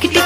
टिक टिक